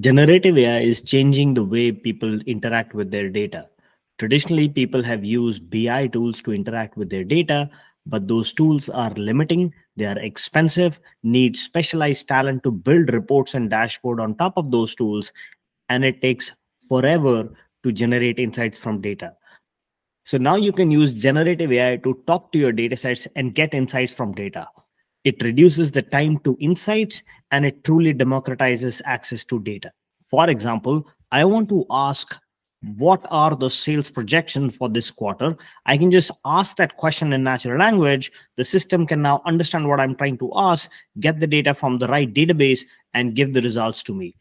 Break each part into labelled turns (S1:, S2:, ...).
S1: generative AI is changing the way people interact with their data. Traditionally, people have used BI tools to interact with their data, but those tools are limiting, they are expensive, need specialized talent to build reports and dashboard on top of those tools, and it takes forever to generate insights from data. So now you can use generative AI to talk to your data sets and get insights from data. It reduces the time to insights and it truly democratizes access to data. For example, I want to ask what are the sales projections for this quarter? I can just ask that question in natural language. The system can now understand what i'm trying to ask get the data from the right database and give the results to me.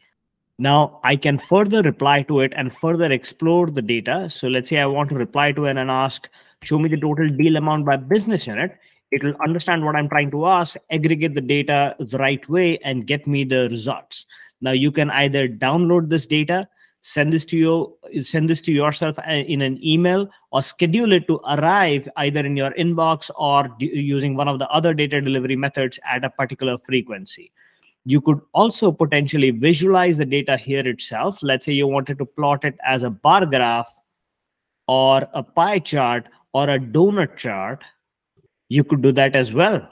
S1: Now i can further reply to it and further explore the data. So let's say i want to reply to it and ask show me the total deal amount by business unit it will understand what i'm trying to ask aggregate the data the right way and get me the results. Now you can either download this data send this to you send this to yourself uh, in an email or schedule it to arrive either in your inbox or using one of the other data delivery methods at a particular frequency. You could also potentially visualize the data here itself. Let's say you wanted to plot it as a bar graph or a pie chart or a donut chart you could do that as well.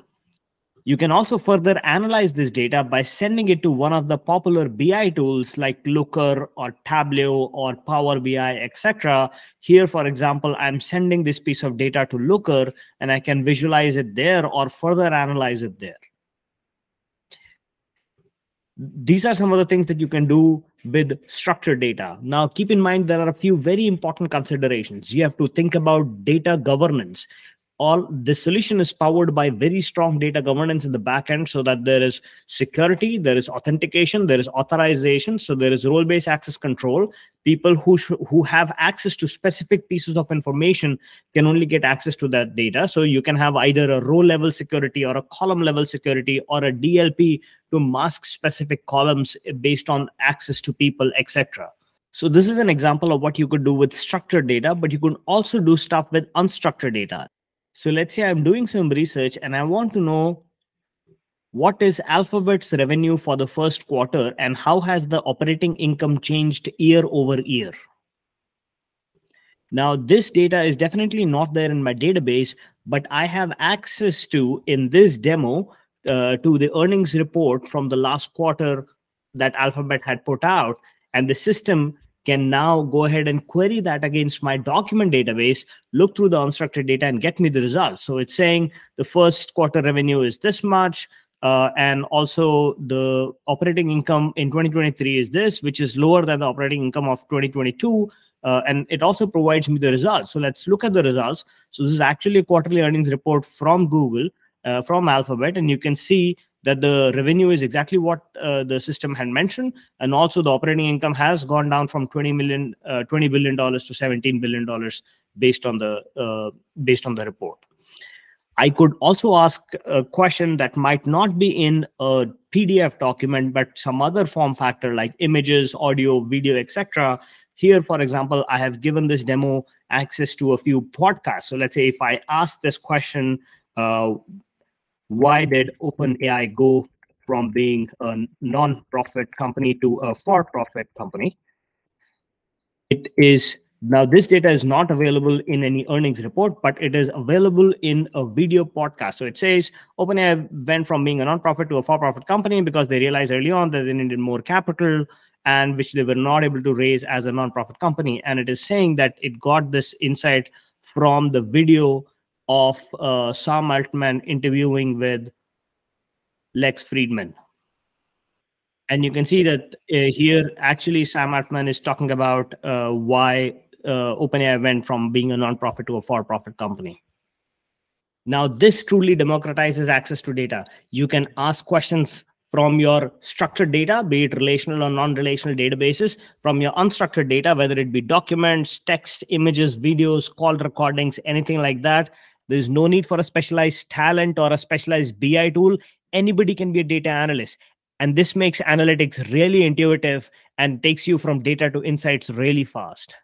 S1: You can also further analyze this data by sending it to one of the popular BI tools like Looker or Tableau or Power BI, etc. Here, for example, I'm sending this piece of data to Looker and I can visualize it there or further analyze it there. These are some of the things that you can do with structured data. Now, keep in mind there are a few very important considerations. You have to think about data governance all the solution is powered by very strong data governance in the backend so that there is security there is authentication there is authorization so there is role-based access control. People who who have access to specific pieces of information can only get access to that data. So you can have either a row level security or a column level security or a dlp to mask specific columns based on access to people etc so this is an example of what you could do with structured data, but you can also do stuff with unstructured data. So let's say I'm doing some research and I want to know what is Alphabet's revenue for the first quarter and how has the operating income changed year over year? Now, this data is definitely not there in my database, but I have access to in this demo uh, to the earnings report from the last quarter that Alphabet had put out. And the system can now go ahead and query that against my document database, look through the unstructured data and get me the results. So it's saying the first quarter revenue is this much, uh, and also the operating income in 2023 is this, which is lower than the operating income of 2022. Uh, and it also provides me the results. So let's look at the results. So this is actually a quarterly earnings report from Google, uh, from Alphabet, and you can see that the revenue is exactly what uh, the system had mentioned. And also the operating income has gone down from 20 million uh, 20 billion dollars to 17 billion dollars based on the uh, based on the report. I could also ask a question that might not be in a pdf document but some other form factor like images audio video etc here for example i have given this demo access to a few podcasts. So let's say if i ask this question uh, why did OpenAI go from being a non-profit company to a for-profit company? It is now this data is not available in any earnings report, but it is available in a video podcast. So it says OpenAI went from being a non-profit to a for-profit company because they realized early on that they needed more capital and which they were not able to raise as a non-profit company. And it is saying that it got this insight from the video of uh, Sam Altman interviewing with Lex Fridman. And you can see that uh, here, actually, Sam Altman is talking about uh, why uh, OpenAI went from being a nonprofit to a for-profit company. Now, this truly democratizes access to data. You can ask questions from your structured data, be it relational or non-relational databases, from your unstructured data, whether it be documents, text, images, videos, call recordings, anything like that, there's no need for a specialized talent or a specialized BI tool. Anybody can be a data analyst. And this makes analytics really intuitive and takes you from data to insights really fast.